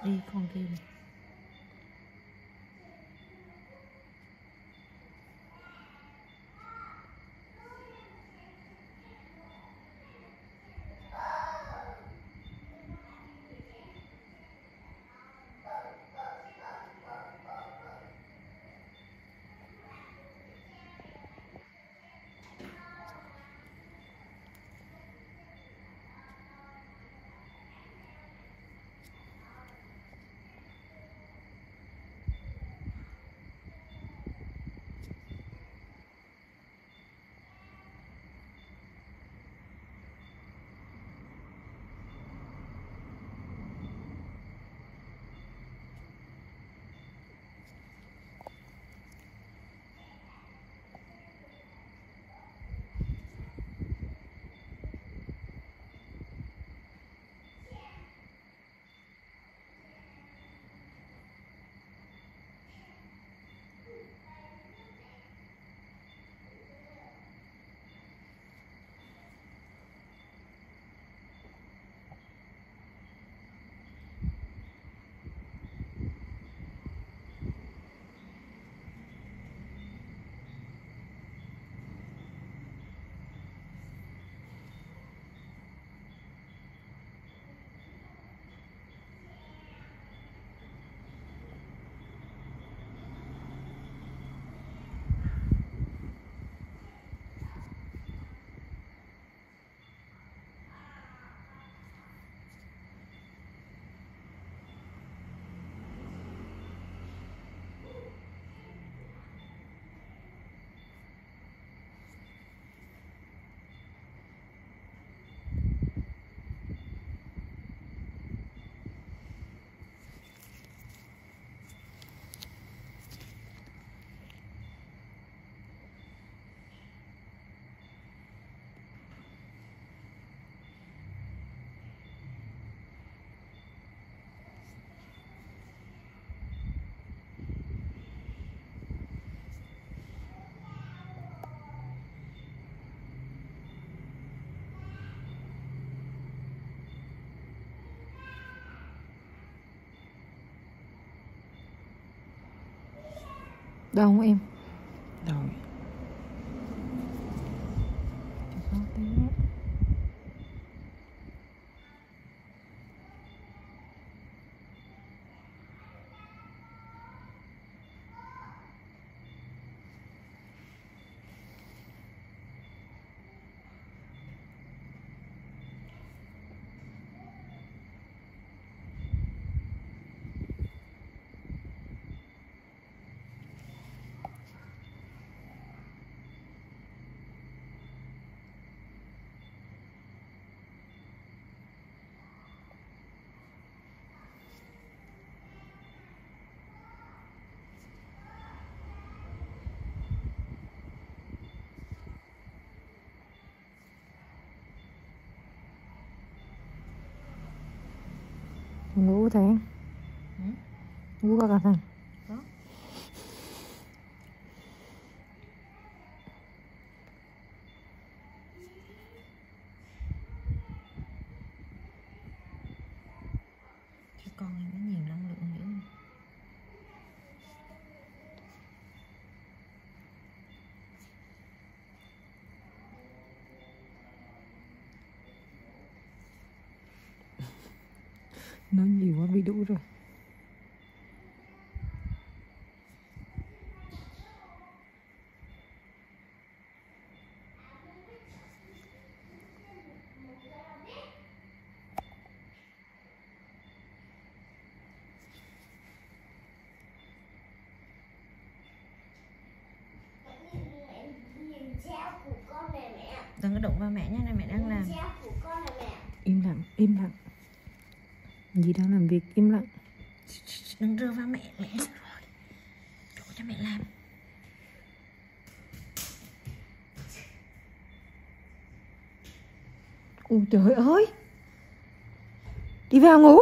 你讲给我 Đâu không em? Rồi. Ngủ Ừ. Ngủ có cả thằng Có. Cái con này nó nhiều năng lượng dữ. Nó nhiều quá bị đủ rồi. Đừng có đụng vào mẹ nha, này mẹ đang làm. Im lặng, im lặng Dì đang làm việc im lặng Đừng rơ vào mẹ, mẹ rồi. Chỗ cho mẹ làm. Ôi trời ơi Đi vào ngủ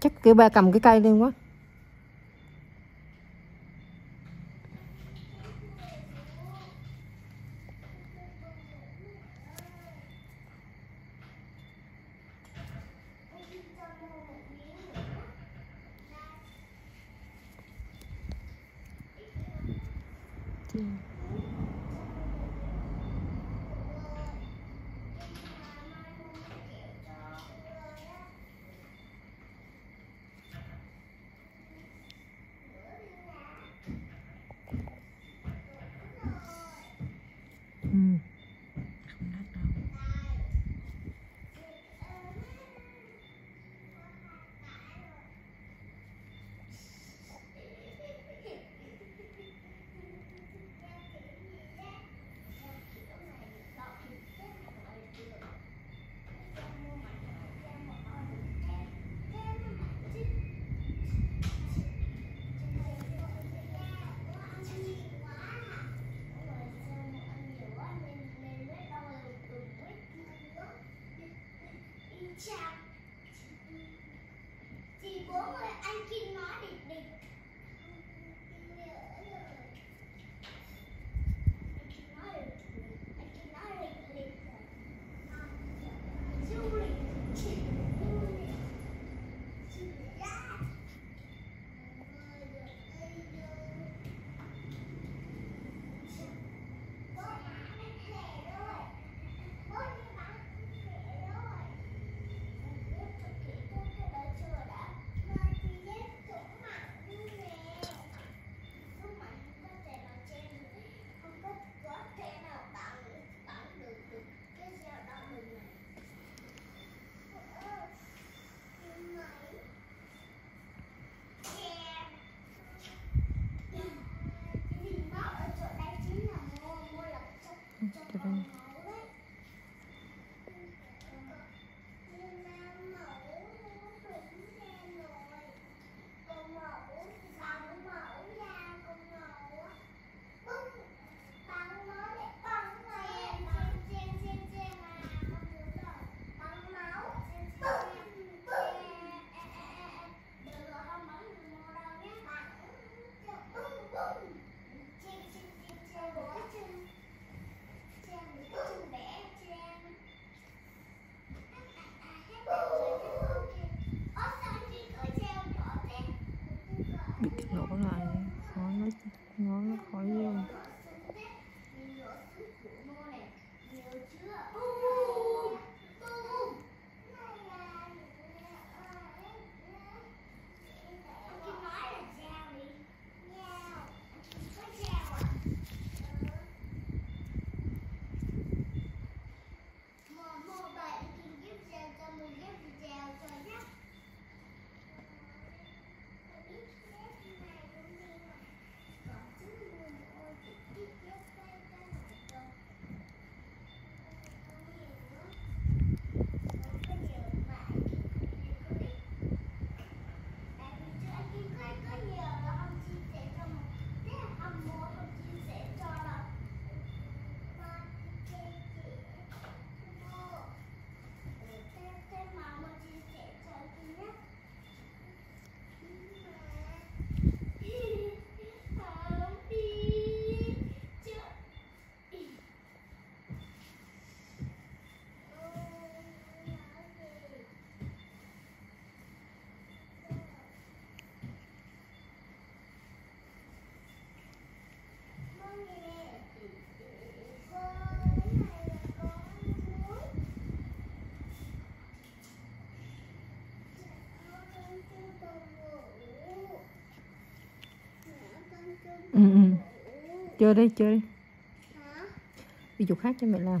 Chắc kêu ba cầm cái cây lên quá chơi đi chơi đi. Dục khác cho mẹ làm.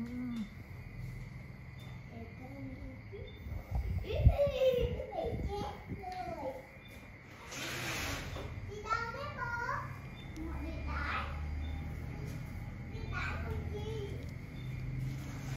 嗯。